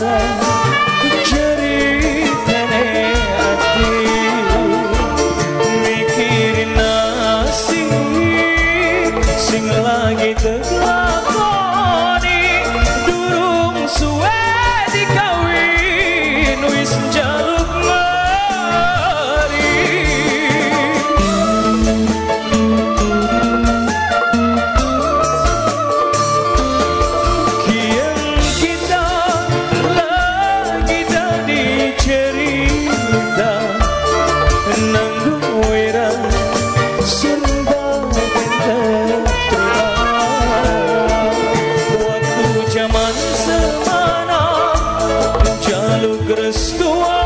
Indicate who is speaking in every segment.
Speaker 1: cara grâce toi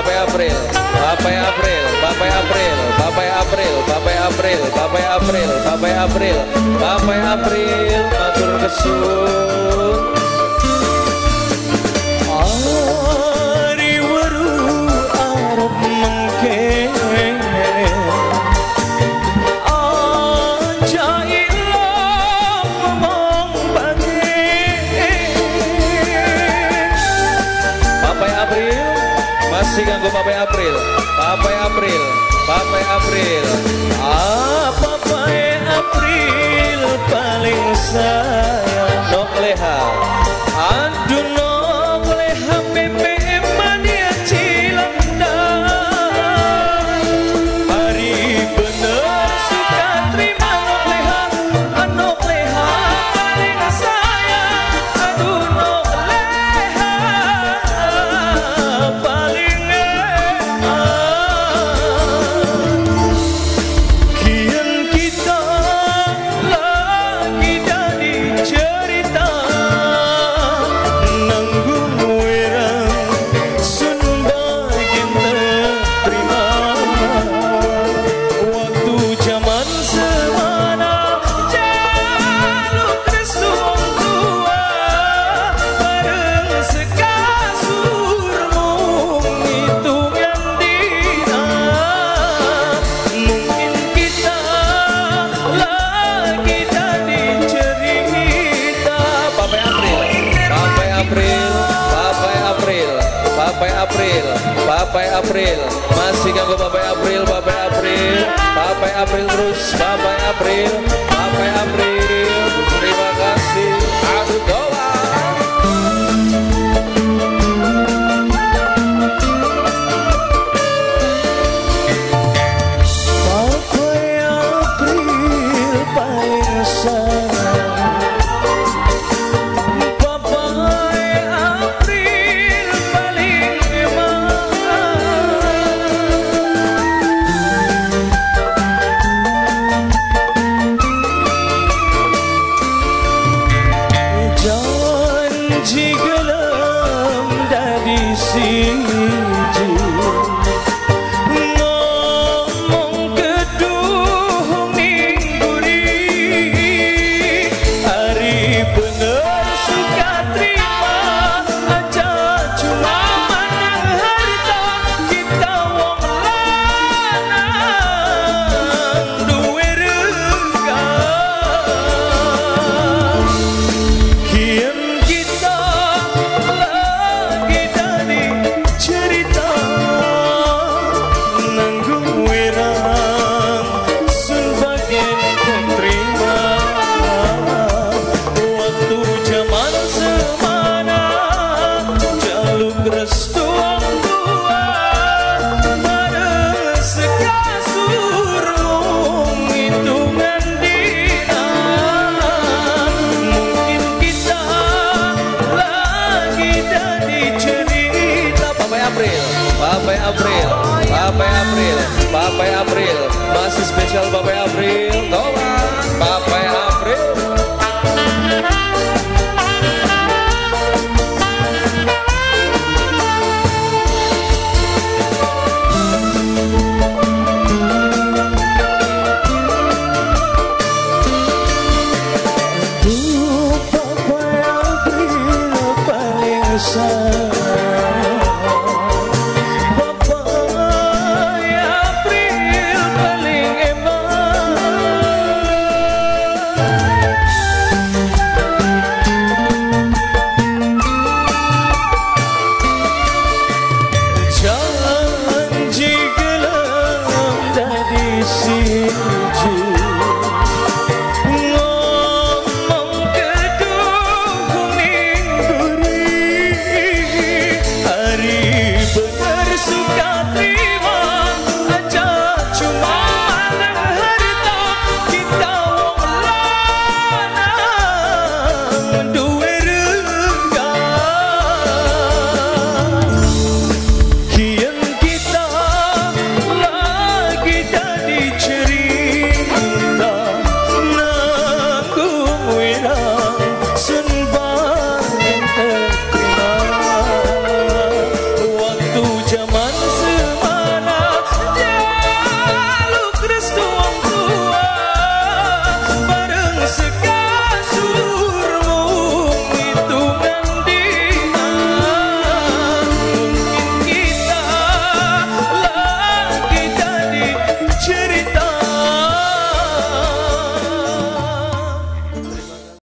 Speaker 1: Bapak April, Bapak April, Bapak April, Bapak April, Bapak April, Bapak April, Bapak April, Bapak April, matur kesun.
Speaker 2: kasih kanggo
Speaker 1: Papai April. Papai April. Papai April. Ah,
Speaker 2: Apa Papai April paling sayang.
Speaker 1: Nok leha. April. Papai April. Masih ganggu Papai April Papai April. Papai April terus Papai April. April.
Speaker 2: Bapak April. Bapak April.
Speaker 1: Masih spesial Bapak April. Tolong Bapak